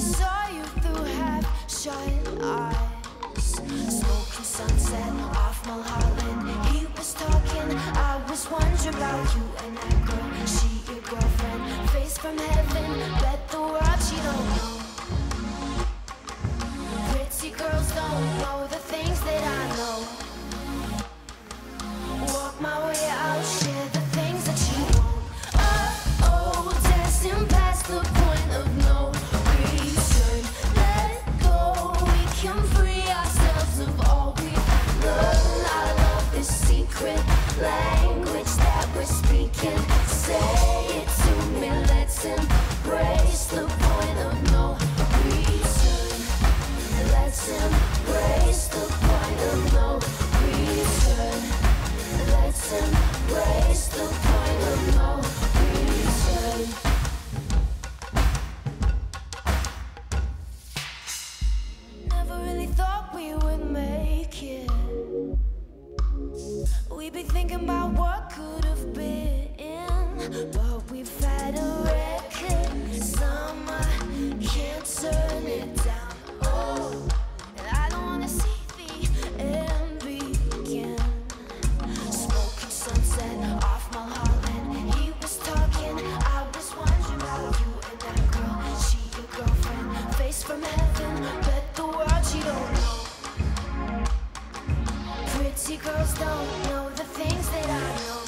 saw you through half shut eyes. Smoking sunset off Mulholland. He was talking, I was wondering about you and that girl. She your girlfriend, face from heaven. secret language that we're speaking. Say it to me, let's embrace the point of no reason. Let's embrace the point of no reason. Let's embrace the be thinking about what could have been, Girls don't know the things that I know.